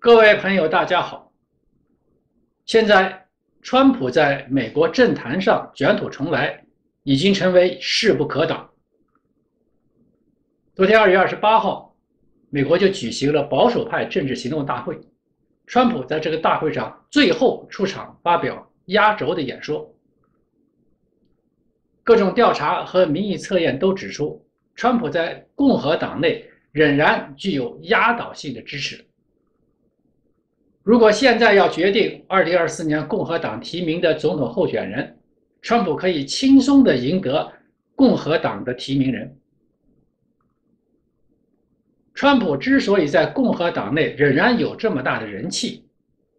各位朋友，大家好。现在，川普在美国政坛上卷土重来，已经成为势不可挡。昨天二月二十八号，美国就举行了保守派政治行动大会，川普在这个大会上最后出场发表压轴的演说。各种调查和民意测验都指出，川普在共和党内仍然具有压倒性的支持。如果现在要决定2024年共和党提名的总统候选人，川普可以轻松地赢得共和党的提名人。川普之所以在共和党内仍然有这么大的人气，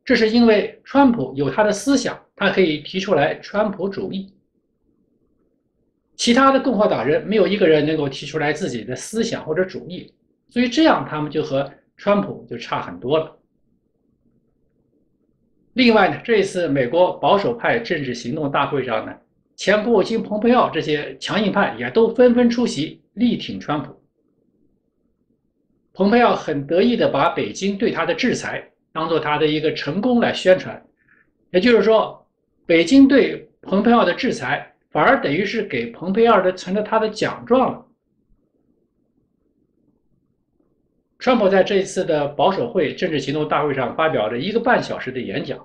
这是因为川普有他的思想，他可以提出来川普主义。其他的共和党人没有一个人能够提出来自己的思想或者主义，所以这样他们就和川普就差很多了。另外呢，这一次美国保守派政治行动大会上呢，前国务卿蓬佩奥这些强硬派也都纷纷出席，力挺川普。蓬佩奥很得意的把北京对他的制裁当做他的一个成功来宣传，也就是说，北京对蓬佩奥的制裁反而等于是给蓬佩奥的成了他的奖状了。川普在这一次的保守会政治行动大会上发表了一个半小时的演讲，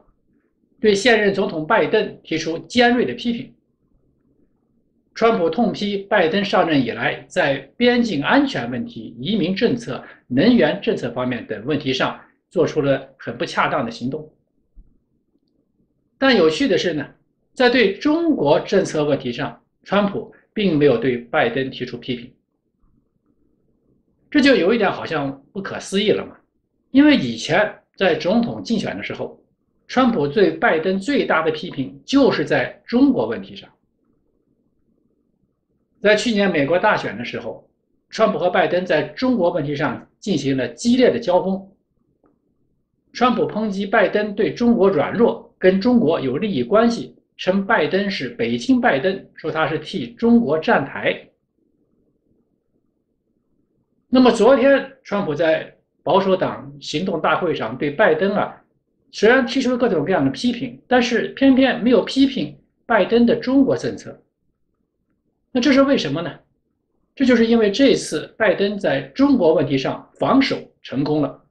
对现任总统拜登提出尖锐的批评。川普痛批拜登上任以来在边境安全问题、移民政策、能源政策方面等问题上做出了很不恰当的行动。但有趣的是呢，在对中国政策问题上，川普并没有对拜登提出批评。这就有一点好像不可思议了嘛，因为以前在总统竞选的时候，川普对拜登最大的批评就是在中国问题上。在去年美国大选的时候，川普和拜登在中国问题上进行了激烈的交锋。川普抨击拜登对中国软弱，跟中国有利益关系，称拜登是北京拜登，说他是替中国站台。那么昨天，川普在保守党行动大会上对拜登啊，虽然提出了各种各样的批评，但是偏偏没有批评拜登的中国政策。那这是为什么呢？这就是因为这次拜登在中国问题上防守成功了。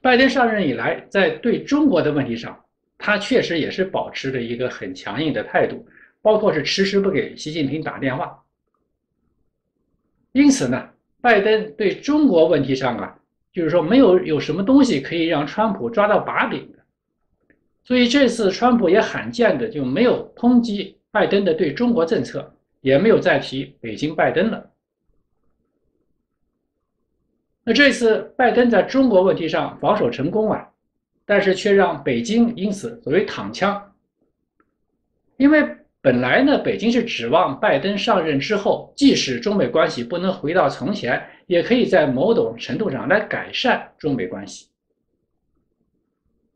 拜登上任以来，在对中国的问题上，他确实也是保持着一个很强硬的态度，包括是迟迟不给习近平打电话。因此呢，拜登对中国问题上啊，就是说没有有什么东西可以让川普抓到把柄的，所以这次川普也罕见的就没有抨击拜登的对中国政策，也没有再提北京拜登了。那这次拜登在中国问题上防守成功啊，但是却让北京因此作为躺枪，因为。本来呢，北京是指望拜登上任之后，即使中美关系不能回到从前，也可以在某种程度上来改善中美关系。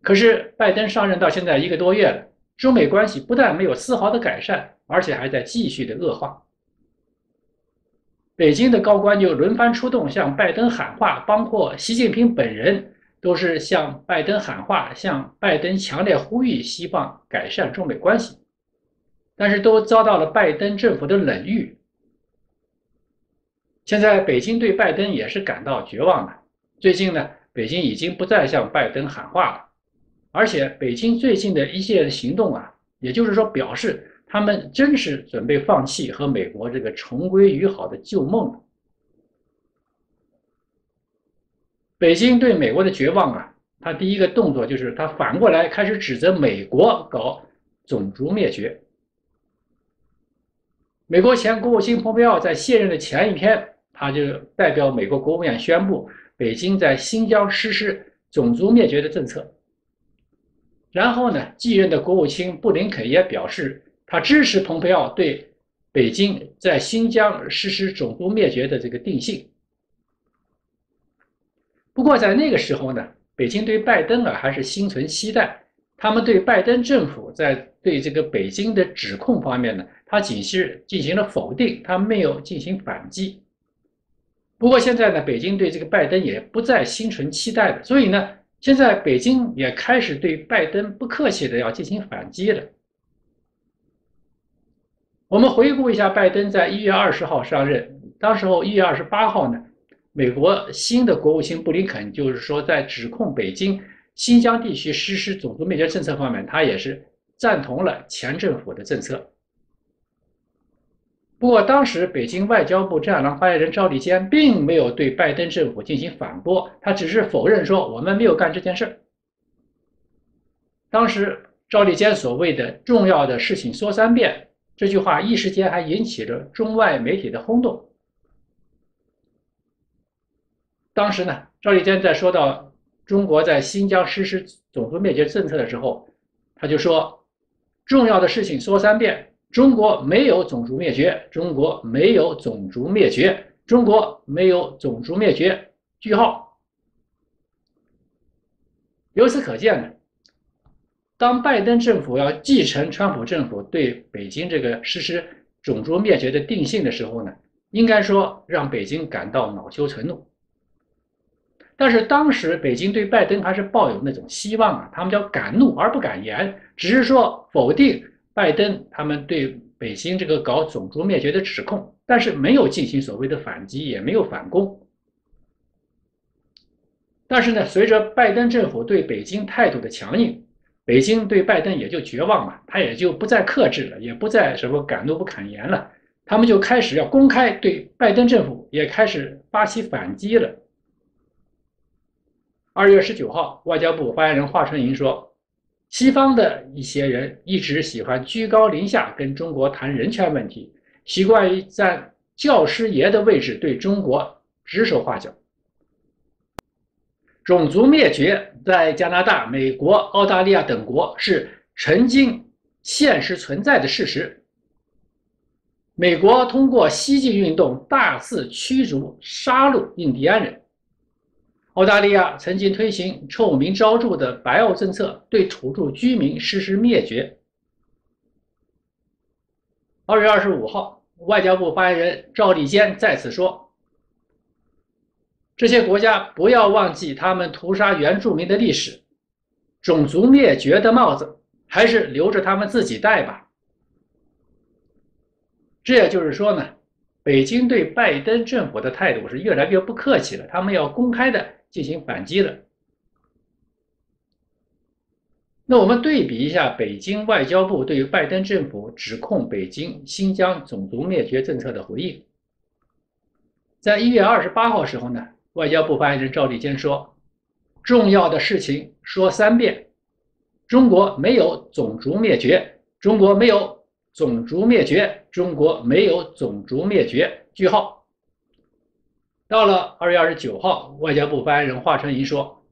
可是拜登上任到现在一个多月了，中美关系不但没有丝毫的改善，而且还在继续的恶化。北京的高官就轮番出动向拜登喊话，包括习近平本人都是向拜登喊话，向拜登强烈呼吁，希望改善中美关系。但是都遭到了拜登政府的冷遇。现在北京对拜登也是感到绝望了。最近呢，北京已经不再向拜登喊话了，而且北京最近的一些行动啊，也就是说表示他们真是准备放弃和美国这个重归于好的旧梦。北京对美国的绝望啊，他第一个动作就是他反过来开始指责美国搞种族灭绝。美国前国务卿蓬佩奥在卸任的前一天，他就代表美国国务院宣布，北京在新疆实施种族灭绝的政策。然后呢，继任的国务卿布林肯也表示，他支持蓬佩奥对北京在新疆实施种族灭绝的这个定性。不过在那个时候呢，北京对拜登啊还是心存期待，他们对拜登政府在对这个北京的指控方面呢。他仅是进行了否定，他没有进行反击。不过现在呢，北京对这个拜登也不再心存期待了，所以呢，现在北京也开始对拜登不客气的要进行反击了。我们回顾一下，拜登在一月二十号上任，当时候一月二十八号呢，美国新的国务卿布林肯就是说，在指控北京新疆地区实施种族灭绝政策方面，他也是赞同了前政府的政策。不过，当时北京外交部战狼发言人赵立坚并没有对拜登政府进行反驳，他只是否认说我们没有干这件事。当时赵立坚所谓的重要的事情说三遍。这句话一时间还引起了中外媒体的轰动。当时呢，赵立坚在说到中国在新疆实施种族灭绝政策的时候，他就说：“重要的事情说三遍，中国没有种族灭绝，中国没有种族灭绝，中国没有种族灭绝。”句号。由此可见呢。当拜登政府要继承川普政府对北京这个实施种族灭绝的定性的时候呢，应该说让北京感到恼羞成怒。但是当时北京对拜登还是抱有那种希望啊，他们叫敢怒而不敢言，只是说否定拜登他们对北京这个搞种族灭绝的指控，但是没有进行所谓的反击，也没有反攻。但是呢，随着拜登政府对北京态度的强硬。北京对拜登也就绝望嘛，他也就不再克制了，也不再什么敢怒不敢言了，他们就开始要公开对拜登政府也开始发起反击了。二月十九号，外交部发言人华春莹说，西方的一些人一直喜欢居高临下跟中国谈人权问题，习惯于在教师爷的位置对中国指手画脚。种族灭绝在加拿大、美国、澳大利亚等国是曾经现实存在的事实。美国通过西进运动大肆驱逐、杀戮印第安人；澳大利亚曾经推行臭名昭著的白澳政策，对土著居民实施灭绝。二月二十五号，外交部发言人赵立坚再次说。这些国家不要忘记他们屠杀原住民的历史，种族灭绝的帽子还是留着他们自己戴吧。这也就是说呢，北京对拜登政府的态度是越来越不客气了，他们要公开的进行反击了。那我们对比一下北京外交部对于拜登政府指控北京新疆种族灭绝政策的回应，在一月二十八号时候呢。外交部发言人赵立坚说：“重要的事情说三遍，中国没有种族灭绝，中国没有种族灭绝，中国没有种族灭绝。”句号。到了二月二十九号，外交部发言人华春莹说：“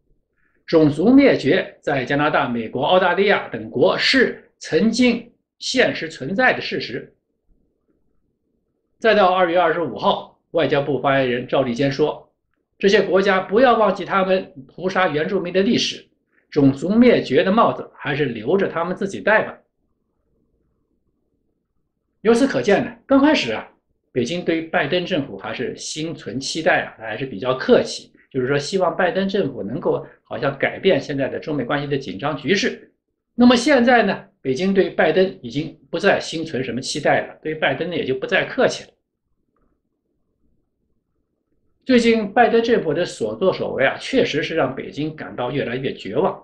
种族灭绝在加拿大、美国、澳大利亚等国是曾经现实存在的事实。”再到二月二十五号，外交部发言人赵立坚说。这些国家不要忘记他们屠杀原住民的历史，种族灭绝的帽子还是留着他们自己戴吧。由此可见呢，刚开始啊，北京对拜登政府还是心存期待啊，还是比较客气，就是说希望拜登政府能够好像改变现在的中美关系的紧张局势。那么现在呢，北京对拜登已经不再心存什么期待了，对拜登呢也就不再客气了。最近拜登政府的所作所为啊，确实是让北京感到越来越绝望。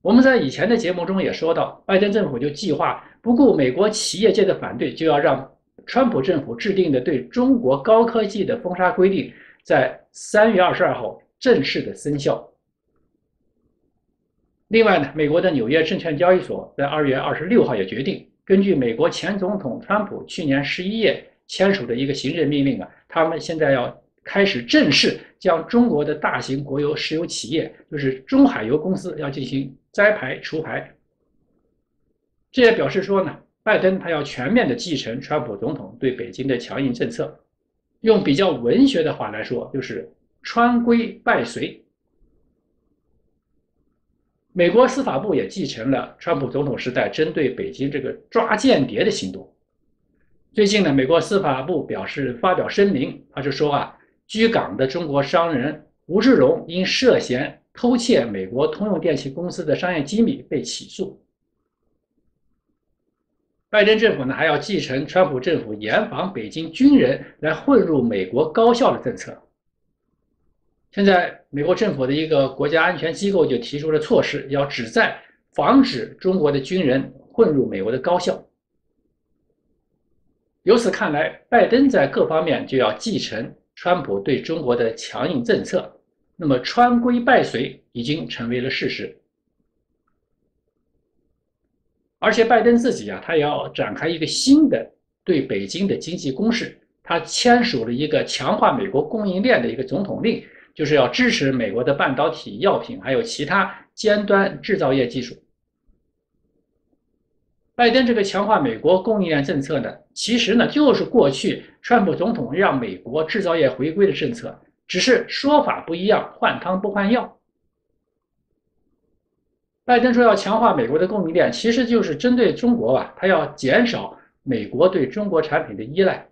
我们在以前的节目中也说到，拜登政府就计划不顾美国企业界的反对，就要让川普政府制定的对中国高科技的封杀规定，在三月二十二号正式的生效。另外呢，美国的纽约证券交易所在二月二十六号也决定，根据美国前总统川普去年十一月。签署的一个行政命令啊，他们现在要开始正式将中国的大型国有石油企业，就是中海油公司，要进行摘牌除牌。这也表示说呢，拜登他要全面的继承川普总统对北京的强硬政策，用比较文学的话来说，就是川规拜随。美国司法部也继承了川普总统时代针对北京这个抓间谍的行动。最近呢，美国司法部表示发表声明，他就说啊，居港的中国商人吴志荣因涉嫌偷窃美国通用电气公司的商业机密被起诉。拜登政府呢还要继承川普政府严防北京军人来混入美国高校的政策。现在，美国政府的一个国家安全机构就提出了措施，要旨在防止中国的军人混入美国的高校。由此看来，拜登在各方面就要继承川普对中国的强硬政策，那么川规败随已经成为了事实。而且，拜登自己啊，他也要展开一个新的对北京的经济攻势，他签署了一个强化美国供应链的一个总统令。就是要支持美国的半导体、药品，还有其他尖端制造业技术。拜登这个强化美国供应链政策呢，其实呢就是过去川普总统让美国制造业回归的政策，只是说法不一样，换汤不换药。拜登说要强化美国的供应链，其实就是针对中国吧，他要减少美国对中国产品的依赖。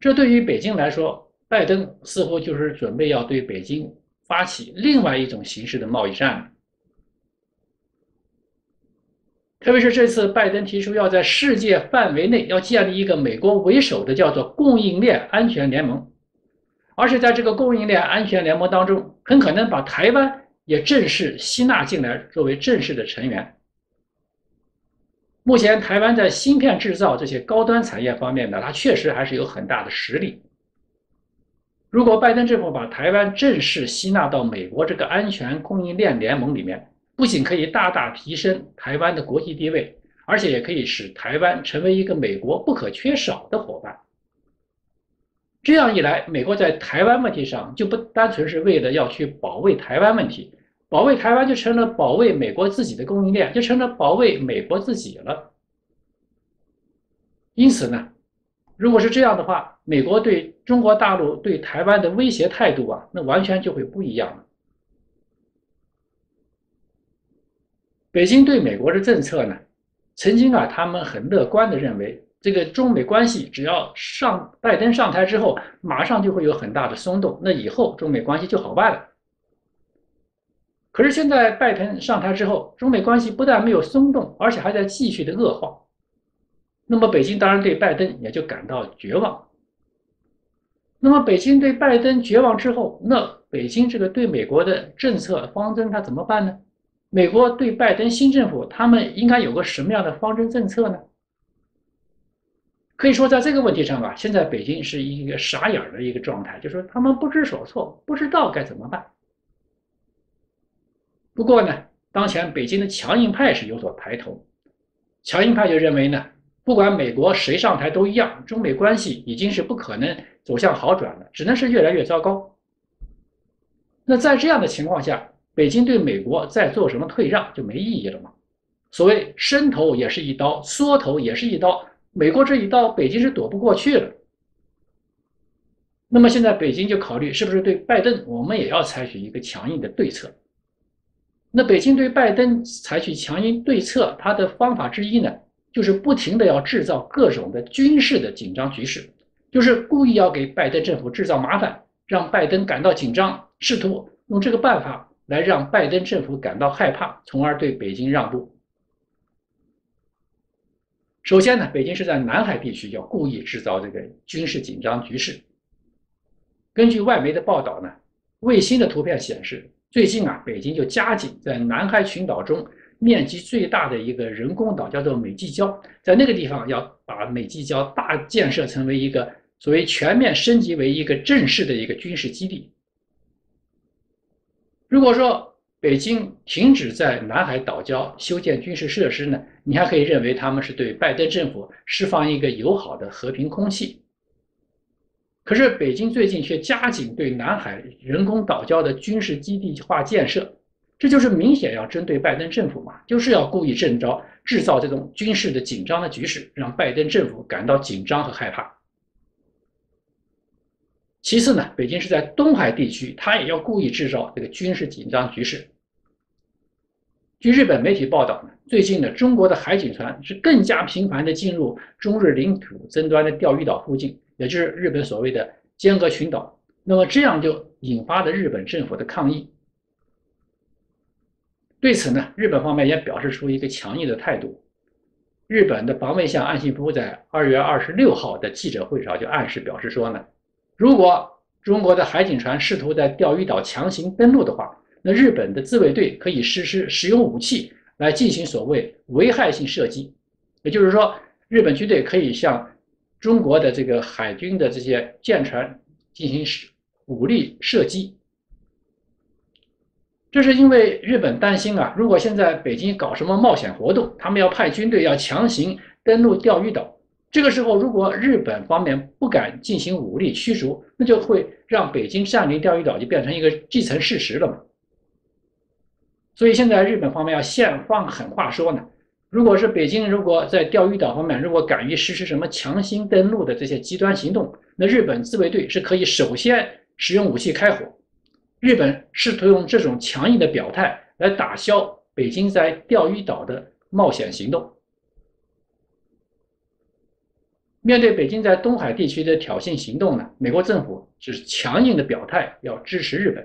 这对于北京来说，拜登似乎就是准备要对北京发起另外一种形式的贸易战，特别是这次拜登提出要在世界范围内要建立一个美国为首的叫做供应链安全联盟，而且在这个供应链安全联盟当中，很可能把台湾也正式吸纳进来作为正式的成员。目前台湾在芯片制造这些高端产业方面呢，它确实还是有很大的实力。如果拜登政府把台湾正式吸纳到美国这个安全供应链联盟里面，不仅可以大大提升台湾的国际地位，而且也可以使台湾成为一个美国不可缺少的伙伴。这样一来，美国在台湾问题上就不单纯是为了要去保卫台湾问题，保卫台湾就成了保卫美国自己的供应链，就成了保卫美国自己了。因此呢？如果是这样的话，美国对中国大陆对台湾的威胁态度啊，那完全就会不一样了。北京对美国的政策呢，曾经啊，他们很乐观的认为，这个中美关系只要上拜登上台之后，马上就会有很大的松动，那以后中美关系就好办了。可是现在拜登上台之后，中美关系不但没有松动，而且还在继续的恶化。那么北京当然对拜登也就感到绝望。那么北京对拜登绝望之后，那北京这个对美国的政策方针它怎么办呢？美国对拜登新政府他们应该有个什么样的方针政策呢？可以说在这个问题上吧，现在北京是一个傻眼的一个状态，就是说他们不知所措，不知道该怎么办。不过呢，当前北京的强硬派是有所抬头，强硬派就认为呢。不管美国谁上台都一样，中美关系已经是不可能走向好转了，只能是越来越糟糕。那在这样的情况下，北京对美国再做什么退让就没意义了吗？所谓伸头也是一刀，缩头也是一刀，美国这一刀，北京是躲不过去了。那么现在北京就考虑是不是对拜登，我们也要采取一个强硬的对策。那北京对拜登采取强硬对策，它的方法之一呢？就是不停的要制造各种的军事的紧张局势，就是故意要给拜登政府制造麻烦，让拜登感到紧张，试图用这个办法来让拜登政府感到害怕，从而对北京让步。首先呢，北京是在南海地区要故意制造这个军事紧张局势。根据外媒的报道呢，卫星的图片显示，最近啊，北京就加紧在南海群岛中。面积最大的一个人工岛叫做美济礁，在那个地方要把美济礁大建设成为一个所谓全面升级为一个正式的一个军事基地。如果说北京停止在南海岛礁修建军事设施呢，你还可以认为他们是对拜登政府释放一个友好的和平空气。可是北京最近却加紧对南海人工岛礁的军事基地化建设。这就是明显要针对拜登政府嘛，就是要故意正招，制造这种军事的紧张的局势，让拜登政府感到紧张和害怕。其次呢，北京是在东海地区，它也要故意制造这个军事紧张局势。据日本媒体报道，最近呢，中国的海警船是更加频繁地进入中日领土争端的钓鱼岛附近，也就是日本所谓的尖阁群岛。那么这样就引发了日本政府的抗议。对此呢，日本方面也表示出一个强硬的态度。日本的防卫相岸信夫在二月二十六号的记者会上就暗示表示说呢，如果中国的海警船试图在钓鱼岛强行登陆的话，那日本的自卫队可以实施使用武器来进行所谓危害性射击，也就是说，日本军队可以向中国的这个海军的这些舰船进行武力射击。这是因为日本担心啊，如果现在北京搞什么冒险活动，他们要派军队要强行登陆钓鱼岛，这个时候如果日本方面不敢进行武力驱逐，那就会让北京占领钓鱼岛就变成一个既成事实了嘛。所以现在日本方面要先放狠话说呢，如果是北京如果在钓鱼岛方面如果敢于实施什么强行登陆的这些极端行动，那日本自卫队是可以首先使用武器开火。日本试图用这种强硬的表态来打消北京在钓鱼岛的冒险行动。面对北京在东海地区的挑衅行动呢，美国政府是强硬的表态要支持日本。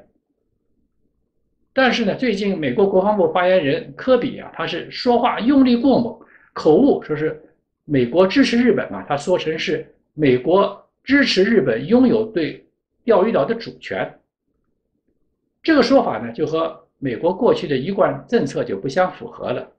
但是呢，最近美国国防部发言人科比啊，他是说话用力过猛，口误说是美国支持日本啊，他说成是美国支持日本拥有对钓鱼岛的主权。这个说法呢，就和美国过去的一贯政策就不相符合了。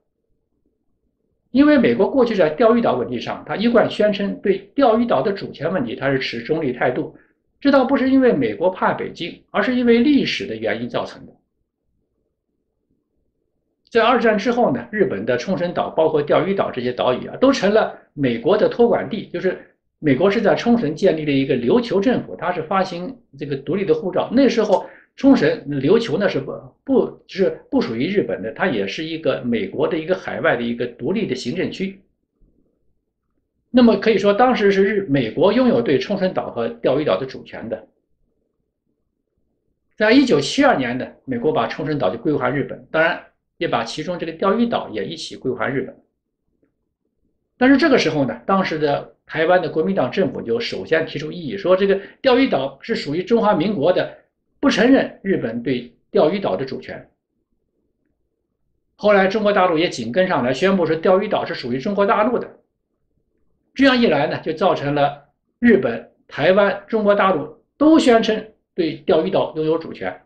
因为美国过去在钓鱼岛问题上，他一贯宣称对钓鱼岛的主权问题，他是持中立态度。这倒不是因为美国怕北京，而是因为历史的原因造成的。在二战之后呢，日本的冲绳岛，包括钓鱼岛这些岛屿啊，都成了美国的托管地。就是美国是在冲绳建立了一个琉球政府，它是发行这个独立的护照。那时候冲绳琉球呢是不不就是不属于日本的，它也是一个美国的一个海外的一个独立的行政区。那么可以说，当时是日美国拥有对冲绳岛和钓鱼岛的主权的。在一九七二年呢，美国把冲绳岛就归还日本，当然。也把其中这个钓鱼岛也一起归还日本，但是这个时候呢，当时的台湾的国民党政府就首先提出异议，说这个钓鱼岛是属于中华民国的，不承认日本对钓鱼岛的主权。后来中国大陆也紧跟上来，宣布说钓鱼岛是属于中国大陆的。这样一来呢，就造成了日本、台湾、中国大陆都宣称对钓鱼岛拥有主权。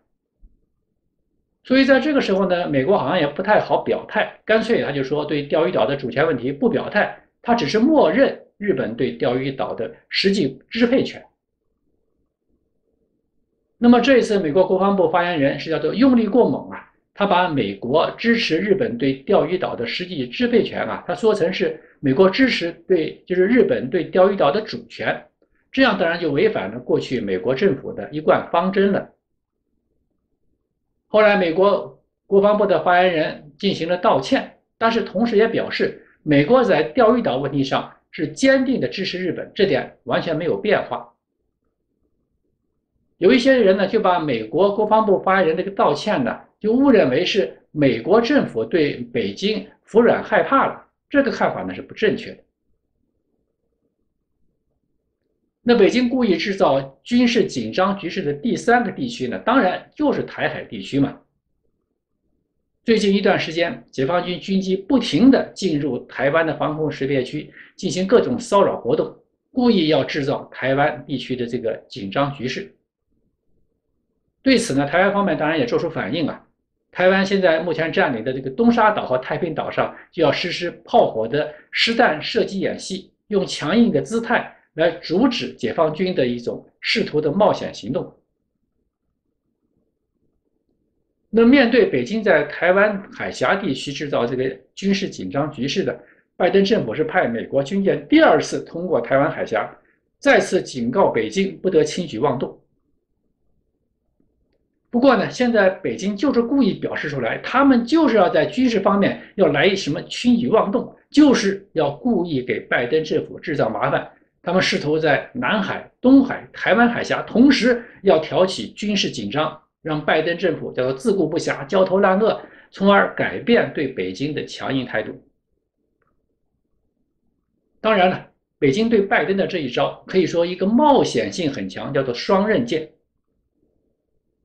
所以在这个时候呢，美国好像也不太好表态，干脆他就说对钓鱼岛的主权问题不表态，他只是默认日本对钓鱼岛的实际支配权。那么这一次，美国国防部发言人是叫做用力过猛啊，他把美国支持日本对钓鱼岛的实际支配权啊，他说成是美国支持对就是日本对钓鱼岛的主权，这样当然就违反了过去美国政府的一贯方针了。后来，美国国防部的发言人进行了道歉，但是同时也表示，美国在钓鱼岛问题上是坚定的支持日本，这点完全没有变化。有一些人呢，就把美国国防部发言人这个道歉呢，就误认为是美国政府对北京服软害怕了，这个看法呢是不正确的。那北京故意制造军事紧张局势的第三个地区呢，当然就是台海地区嘛。最近一段时间，解放军军机不停地进入台湾的防空识别区，进行各种骚扰活动，故意要制造台湾地区的这个紧张局势。对此呢，台湾方面当然也做出反应啊。台湾现在目前占领的这个东沙岛和太平岛上，就要实施炮火的实弹射击演习，用强硬的姿态。来阻止解放军的一种试图的冒险行动。那面对北京在台湾海峡地区制造这个军事紧张局势的，拜登政府是派美国军舰第二次通过台湾海峡，再次警告北京不得轻举妄动。不过呢，现在北京就是故意表示出来，他们就是要在军事方面要来什么轻举妄动，就是要故意给拜登政府制造麻烦。他们试图在南海、东海、台湾海峡同时要挑起军事紧张，让拜登政府叫做自顾不暇、焦头烂额，从而改变对北京的强硬态度。当然了，北京对拜登的这一招可以说一个冒险性很强，叫做双刃剑。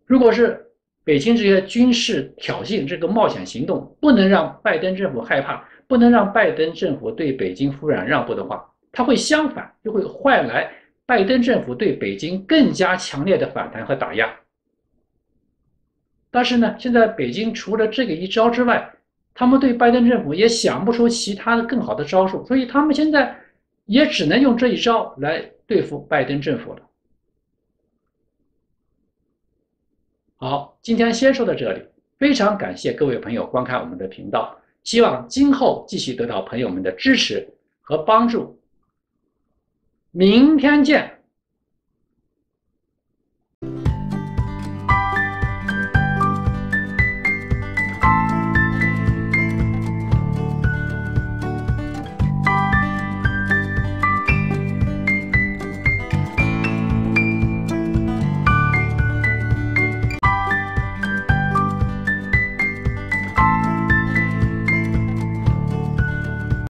如果是北京这些军事挑衅这个冒险行动不能让拜登政府害怕，不能让拜登政府对北京忽然让步的话，它会相反，就会换来拜登政府对北京更加强烈的反弹和打压。但是呢，现在北京除了这个一招之外，他们对拜登政府也想不出其他的更好的招数，所以他们现在也只能用这一招来对付拜登政府了。好，今天先说到这里，非常感谢各位朋友观看我们的频道，希望今后继续得到朋友们的支持和帮助。明天见。